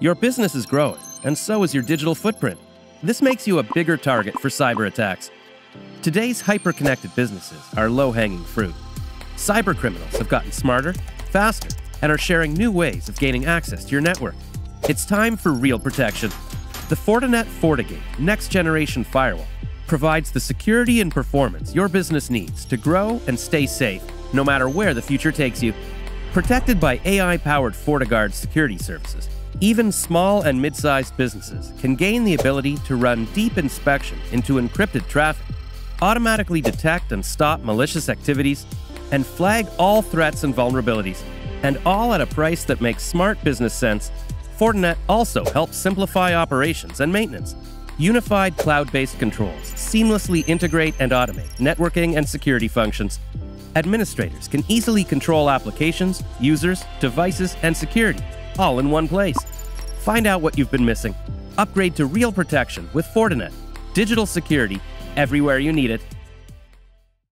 Your business is growing, and so is your digital footprint. This makes you a bigger target for cyber attacks. Today's hyper-connected businesses are low-hanging fruit. Cyber criminals have gotten smarter, faster, and are sharing new ways of gaining access to your network. It's time for real protection. The Fortinet FortiGate next generation firewall provides the security and performance your business needs to grow and stay safe no matter where the future takes you. Protected by AI powered FortiGuard security services, even small and mid sized businesses can gain the ability to run deep inspection into encrypted traffic, automatically detect and stop malicious activities, and flag all threats and vulnerabilities, and all at a price that makes smart business sense. Fortinet also helps simplify operations and maintenance. Unified cloud based controls seamlessly integrate and automate networking and security functions Administrators can easily control applications, users, devices, and security, all in one place. Find out what you've been missing. Upgrade to real protection with Fortinet. Digital security everywhere you need it